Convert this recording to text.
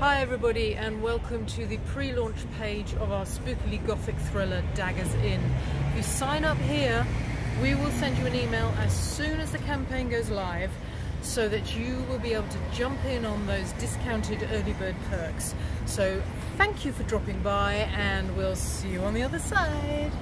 Hi everybody and welcome to the pre-launch page of our spookily gothic thriller Daggers Inn. If you sign up here, we will send you an email as soon as the campaign goes live so that you will be able to jump in on those discounted early bird perks. So thank you for dropping by and we'll see you on the other side.